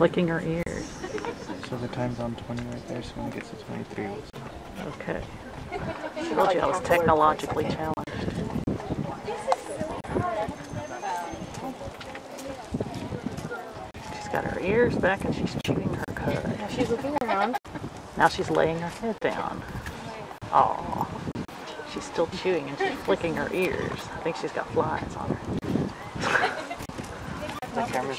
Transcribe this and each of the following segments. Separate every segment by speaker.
Speaker 1: flicking her ears.
Speaker 2: So the time's on 20 right there, so when it gets to 23, we'll stop.
Speaker 1: Okay. Told you I was technologically challenged. She's got her ears back and she's chewing her cud.
Speaker 3: Now she's looking around.
Speaker 1: Now she's laying her head down. Aw. She's still chewing and she's flicking her ears. I think she's got flies on her.
Speaker 2: The camera's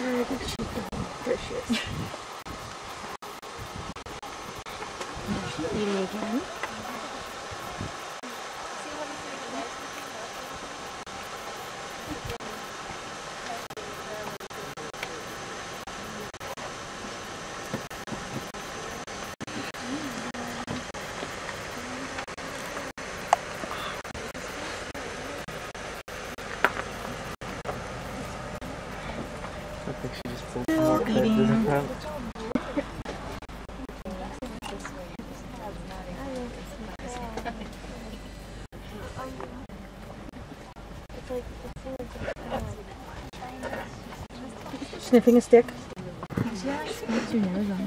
Speaker 3: go? There she is. Eating again?
Speaker 2: I think she just pulled some more her pouch.
Speaker 3: Sniffing a stick. Scratch your nose on.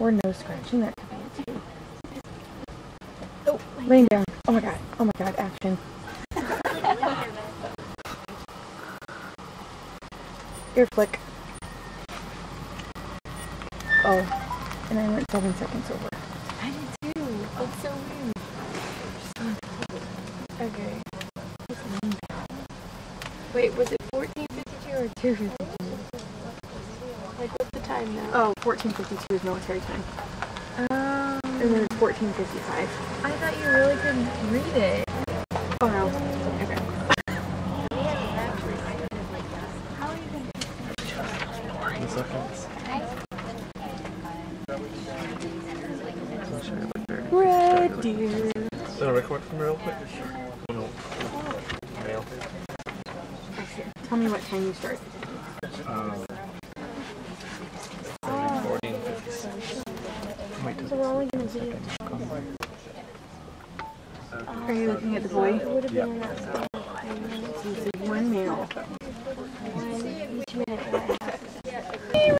Speaker 3: Or nose scratching, that could be it too. Oh, laying down. Oh my god. Oh my god, action. Ear flick. Oh, and I went seven seconds over.
Speaker 4: I did too. That's so weird. Okay. Wait, was it 1452 or 252? Like, what's the time now?
Speaker 3: Oh, 1452 is military time.
Speaker 4: Um,
Speaker 3: And then it's 1455.
Speaker 4: I thought you really could read it.
Speaker 3: Oh no. Okay.
Speaker 2: Ten seconds. I'm sure it looked very-
Speaker 3: Red deer.
Speaker 2: Is that a record from real quick? No. Mail.
Speaker 3: Tell me what time you start.
Speaker 2: Um, 14, 56. Wait
Speaker 3: So we're only gonna video. Are you looking at the boy?
Speaker 4: It